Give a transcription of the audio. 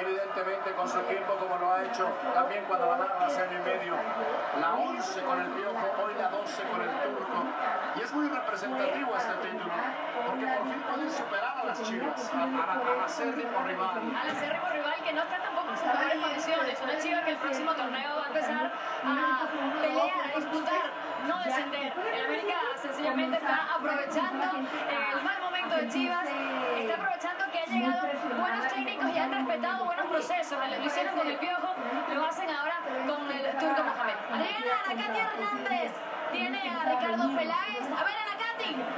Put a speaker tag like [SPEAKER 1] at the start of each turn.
[SPEAKER 1] evidentemente con su equipo como lo ha hecho también cuando ganaron la serie y medio. La 11 con el Piojo, hoy la 12 con el Turco. Y es muy representativo este título, porque por fin pueden superar a las Chivas, a, a, a la acérrimo rival.
[SPEAKER 2] Al acérrimo rival que no está tampoco en sus mejores condiciones. Una Chiva que el próximo torneo va a empezar a pelear, a disputar, no descender. El América sencillamente está aprovechando el mal momento de Chivas, está aprovechando que han llegado buenos técnicos y Lo hicieron con el Piojo, lo hacen ahora con el Turco Mohamed. Llega Anacati Hernández, tiene a Ricardo Peláez. A ver, Anacati.